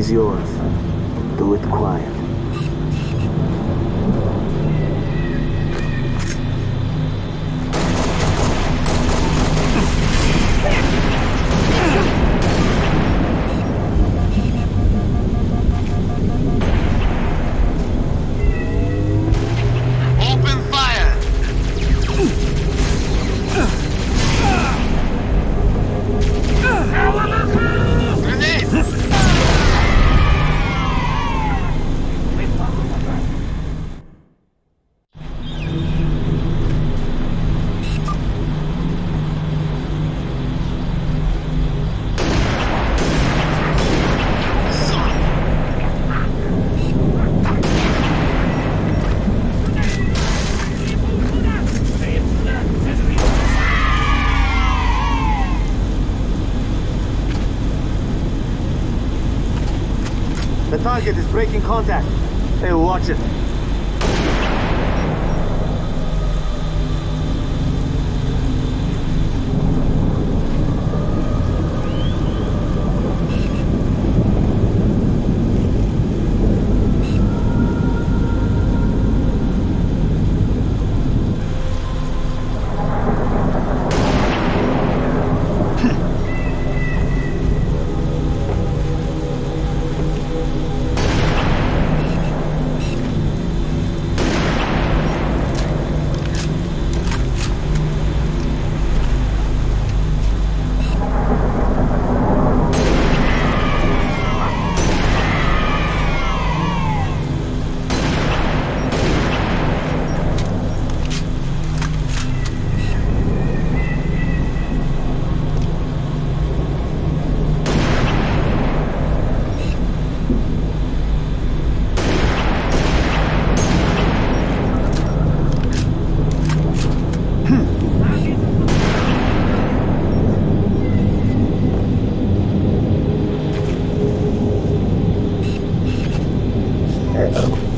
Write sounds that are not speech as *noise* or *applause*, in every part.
is yours. Do it quiet. Breaking contact. Hey, watch it. はい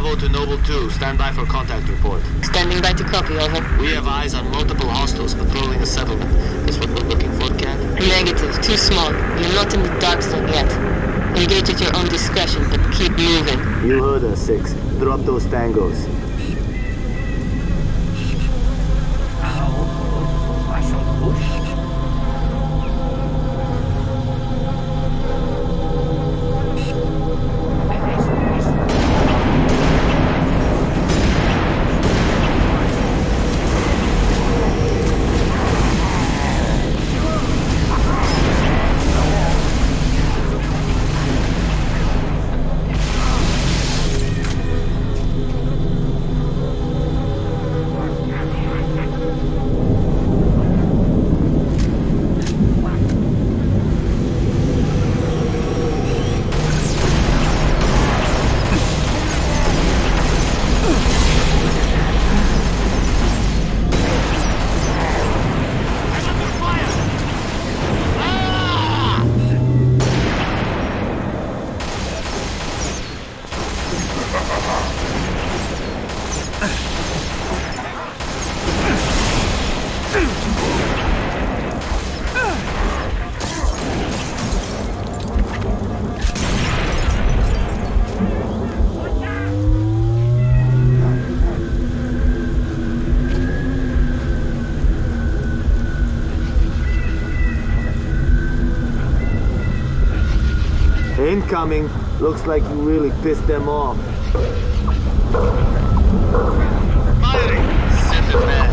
Bravo to Noble 2. Stand by for contact report. Standing by to copy, over. We have eyes on multiple hostiles patrolling the settlement. Is what we're looking for, Cat? Negative. Too small. You're not in the dark zone yet. Engage at your own discretion, but keep moving. You heard us, Six. Drop those tangos. Incoming. Looks like you really pissed them off. Firing! Send a mess.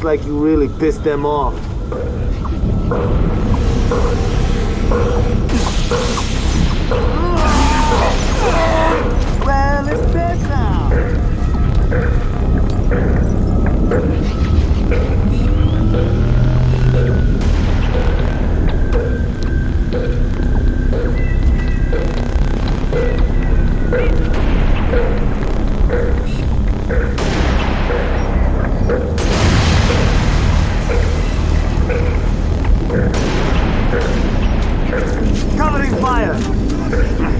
Looks like you really pissed them off. Fire.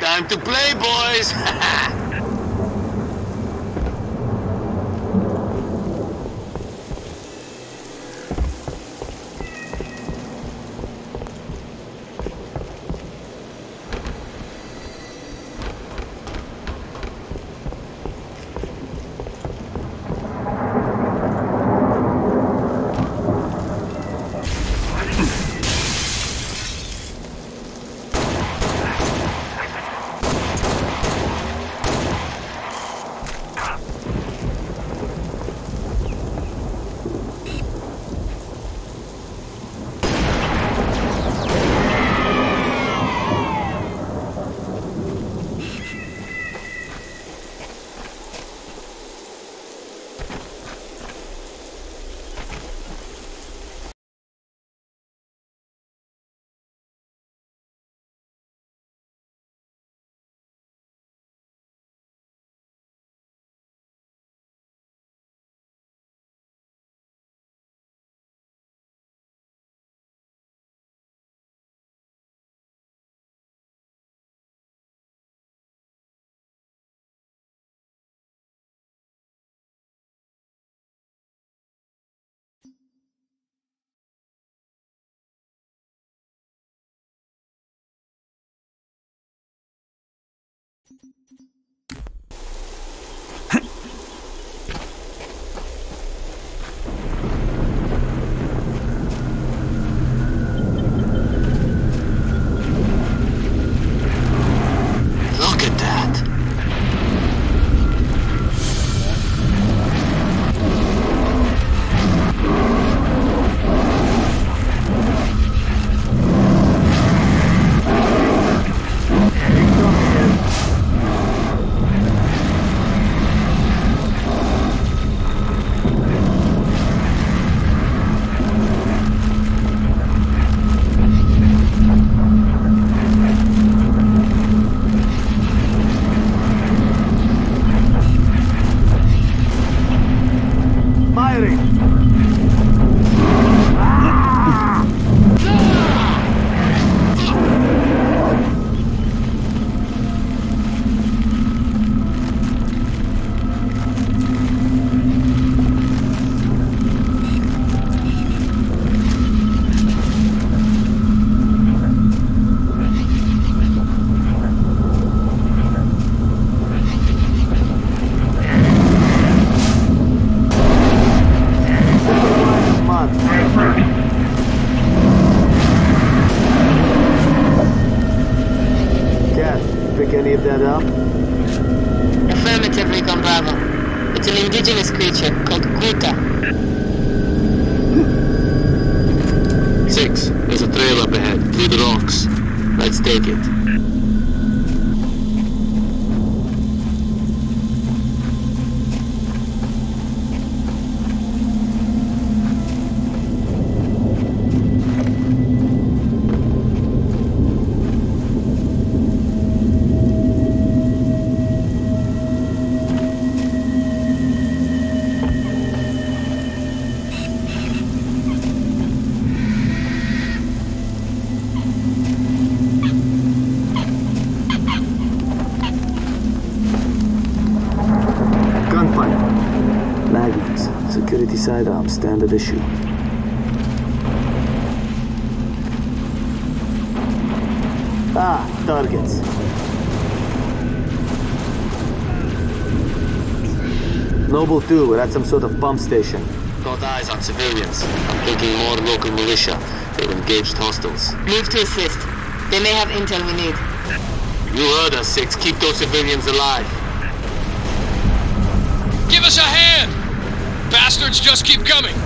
Time to play, boys! *laughs* Look at that! Firing! Rocks. Let's take it. Security sidearm. Standard issue. Ah, targets. Noble 2, we're at some sort of pump station. Got eyes on civilians. I'm thinking more local militia. They've engaged hostiles. Move to assist. They may have intel we need. You heard us, Six. Keep those civilians alive. Give us a hand! Bastards just keep coming!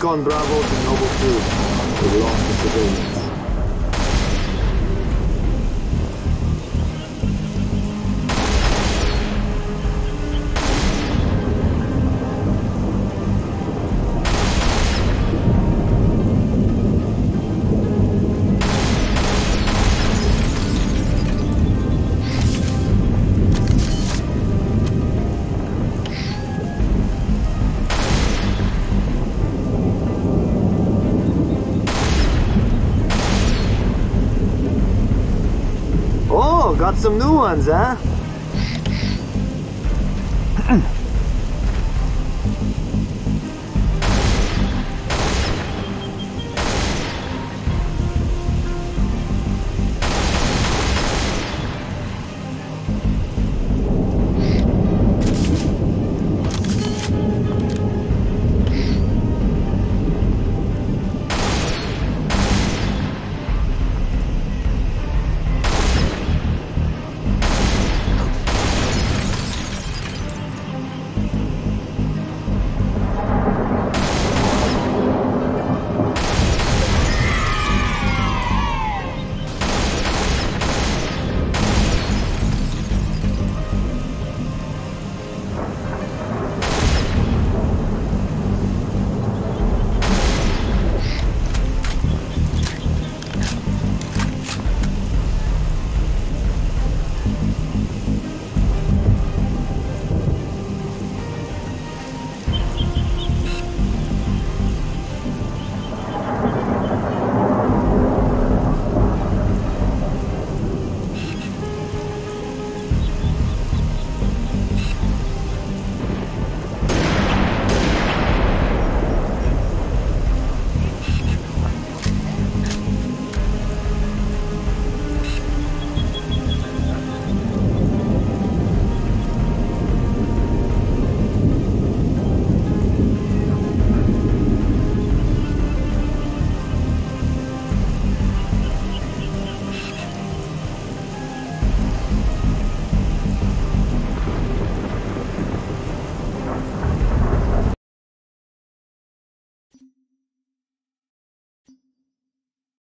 Recon Bravo got some new ones, huh?